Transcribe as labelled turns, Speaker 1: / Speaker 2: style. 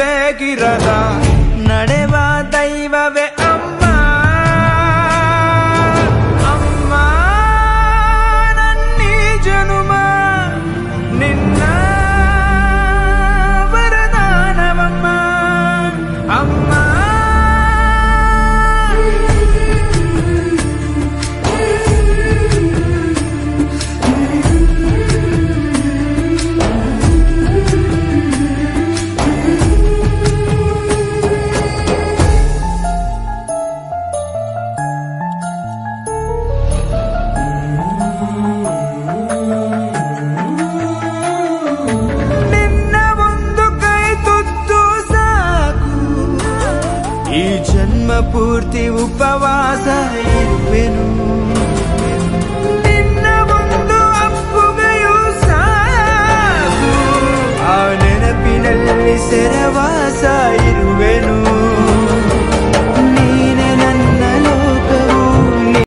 Speaker 1: से गिरना ఈ జన్మ పూర్తి ఉపవాస